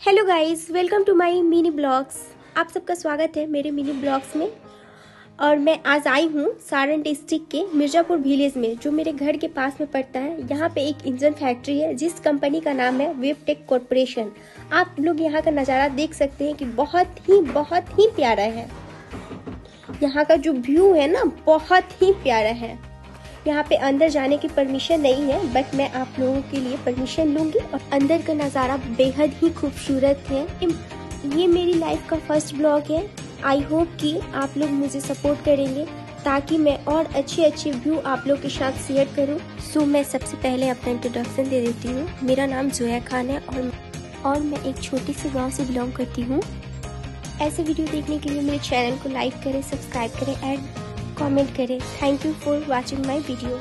Hello guys welcome to my mini blogs आप सबका स्वागत है मेरे मिनी ब्लॉग्स में। और मैं आज आई हूँ सारण डिस्ट्रिक्ट के मिर्जापुर विलेज में, जो मेरे घर के पास में पड़ता है। यहाँ पे एक इंजन फैक्ट्री है, जिस कंपनी का नाम है वेबटेक कॉरपोरेशन आप लोग यहाँ का नज़ारा देख सकते हैं कि बहुत ही बहुत ही प्यारा है। यहाँ का जो व्यू है ना, बहुत ही प्यारा है। यहाँ पे अंदर जाने की परमिशन नहीं है बट मैं आप लोगों के लिए परमिशन लूँगी और अंदर का नज़ारा बेहद ही खूबसूरत है। ये मेरी लाइफ का फ़र्स्ट ब्लॉग है। आई होप कि आप लोग मुझे सपोर्ट करेंगे ताकि मैं और अच्छे अच्छे व्यू आप लोग के साथ शेयर करूँ। सो मैं सबसे पहले अपना इंट्रोडक्शन दे देती हूँ। मेरा नाम जोया खान है और और मैं एक छोटे से गाँव से बिलोंग करती हूँ। ऐसे वीडियो देखने के लिए मेरे चैनल को लाइक करें सब्सक्राइब करें एंड कमेंट करें. Thank you for watching my video